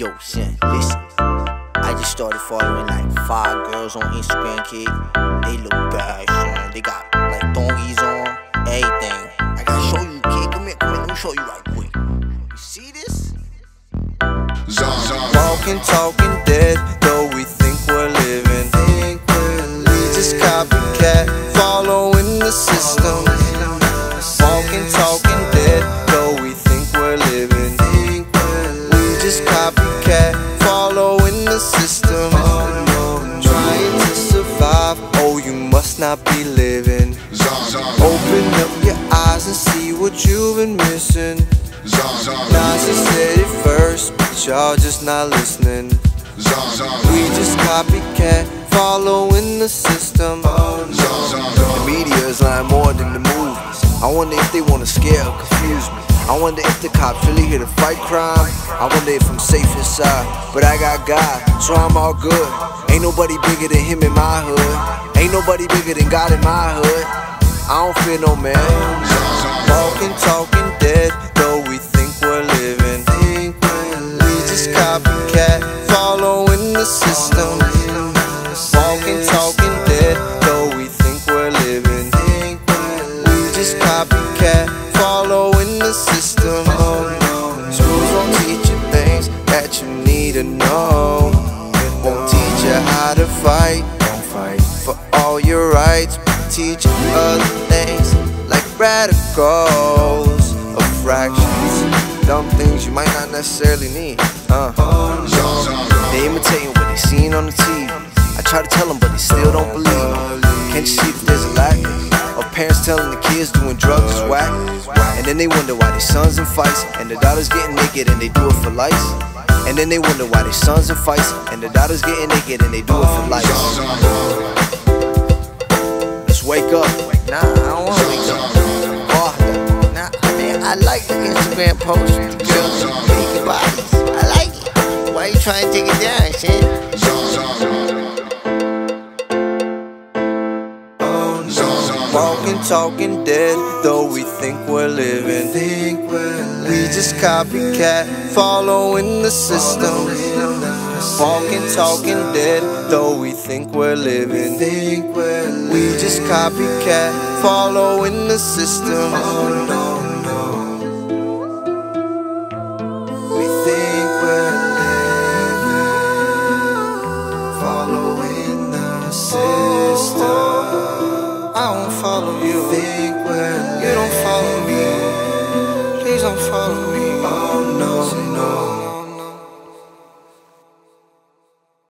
Yo, son, listen. I just started following like five girls on Instagram, kid. They look bad, son. They got like thongies on, everything. I gotta show you, kid. Come here, come here. Let me show you right quick. You see this? Walking, talking dead, though we think we're living. We just copycat, following the system. System. Trying to survive, oh, you must not be living. Open up your eyes and see what you've been missing. Nazi said it first, but y'all just not listening. We just copycat, following the system. The media is lying more than the movies. I wonder if they wanna scare or confuse me. I wonder if the cops really here to fight crime. I wonder if I'm safe inside. But I got God, so I'm all good. Ain't nobody bigger than him in my hood. Ain't nobody bigger than God in my hood. I don't fear no man. Walking, talking dead, though we think we're living. We just copycat, following the system. Walking, talking dead, though we think we're living. We just copycat, following the system. Schools won't teach you things that you need to know. Won't teach you how to fight, fight for all your rights. Teach you other things like radicals or fractions. Dumb things you might not necessarily need. Uh. They imitating what they seen on the TV. I try to tell them, but they still don't believe. Can't you see telling the kids doing drugs is whack? And then they wonder why their sons in fights and the daughters getting naked and they do it for lice. And then they wonder why their sons in fights and the daughters getting naked and they do it for life. Let's wake up. Nah, I don't wanna wake up. Oh, Nah, man, I like the Instagram post with the girls naked bodies. I like it. Why you trying to take it down, son? Walking, talking dead, though we think we're living. We just copycat, following the system. Walking, talking dead, though we think we're living. We just copycat, following the system.